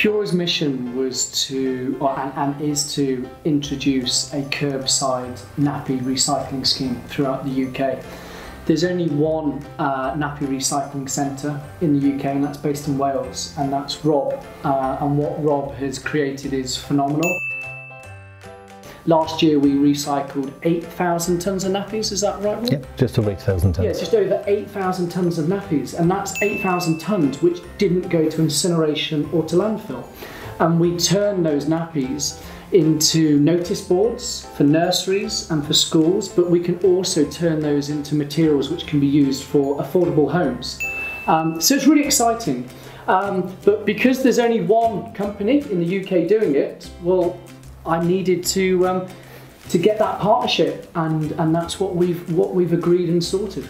Pura's mission was to, or, and, and is to introduce a curbside nappy recycling scheme throughout the UK. There's only one uh, nappy recycling centre in the UK, and that's based in Wales, and that's Rob. Uh, and what Rob has created is phenomenal. Last year we recycled 8,000 tonnes of nappies, is that right, Rob? Yep, just over 8,000 tonnes. Yeah, just over 8,000 tonnes of nappies, and that's 8,000 tonnes which didn't go to incineration or to landfill. And we turn those nappies into notice boards for nurseries and for schools, but we can also turn those into materials which can be used for affordable homes. Um, so it's really exciting. Um, but because there's only one company in the UK doing it, well, I needed to um, to get that partnership, and and that's what we've what we've agreed and sorted.